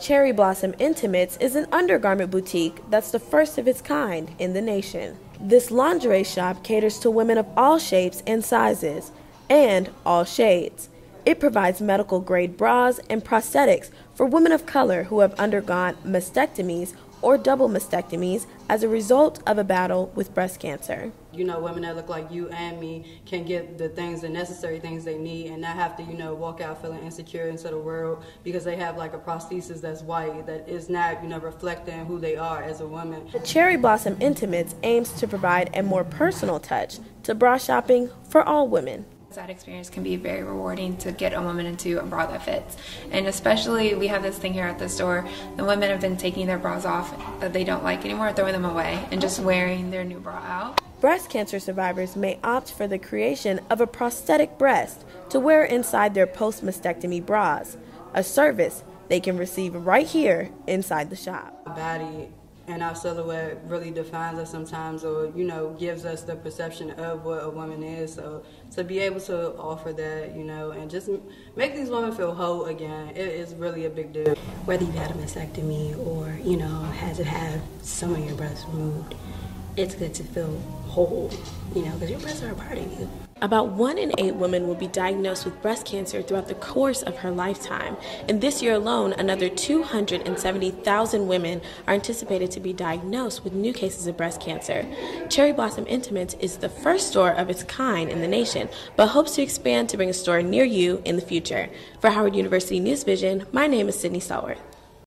Cherry Blossom Intimates is an undergarment boutique that's the first of its kind in the nation. This lingerie shop caters to women of all shapes and sizes and all shades. It provides medical grade bras and prosthetics for women of color who have undergone mastectomies or double mastectomies as a result of a battle with breast cancer. You know, women that look like you and me can get the things, the necessary things they need, and not have to, you know, walk out feeling insecure into the world because they have like a prosthesis that's white that is not, you know, reflecting who they are as a woman. The Cherry Blossom Intimates aims to provide a more personal touch to bra shopping for all women. That experience can be very rewarding to get a woman into a bra that fits. And especially, we have this thing here at the store the women have been taking their bras off that they don't like anymore, throwing them away, and just wearing their new bra out. Breast cancer survivors may opt for the creation of a prosthetic breast to wear inside their post mastectomy bras, a service they can receive right here inside the shop. Body and our silhouette really defines us sometimes or you know gives us the perception of what a woman is. So to be able to offer that you know and just make these women feel whole again it is really a big deal. Whether you've had a mastectomy or you know had to have some of your breasts removed it's good to feel whole you know because your breasts are a part of you about one in eight women will be diagnosed with breast cancer throughout the course of her lifetime. And this year alone, another 270,000 women are anticipated to be diagnosed with new cases of breast cancer. Cherry Blossom Intimates is the first store of its kind in the nation, but hopes to expand to bring a store near you in the future. For Howard University News Vision, my name is Sydney Stallworth.